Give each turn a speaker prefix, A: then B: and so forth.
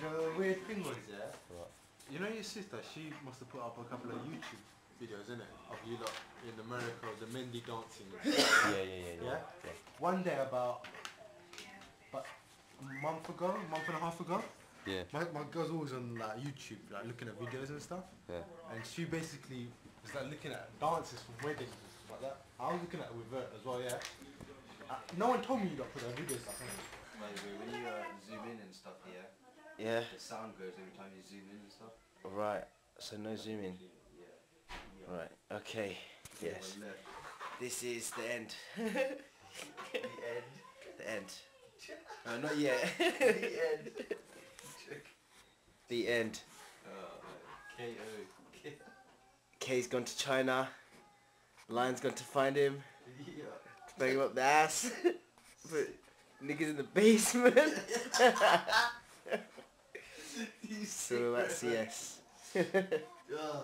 A: you know the weird thing was, yeah?
B: What?
A: You know your sister, she must have put up a couple of YouTube videos, innit? Of you lot in America, the Mehndi dancing.
B: Yeah, yeah, yeah, yeah.
A: Yeah? One day about, about a month ago, a month and a half ago,
B: Yeah.
A: my, my girl's always on like YouTube, like looking at videos and stuff.
B: Yeah.
A: And she basically was like looking at dances from weddings and stuff like that. I was looking at it with her as well, yeah. Uh, no one told me you lot put her videos up, innit?
C: By the way, when you uh, zoom in and stuff here,
B: Yeah.
C: the sound goes every time you zoom in and stuff.
B: Right. So no zooming.
C: Yeah.
B: Right. Okay. Yes. This is the end.
C: The end.
B: The end. No, not yet.
C: the end.
B: the end.
C: Uh, oh, K.O.
B: Kay's gone to China. Lion's gone to find him.
C: yeah.
B: Bang him up the ass. But niggas in the basement. That's yes.
C: Oh.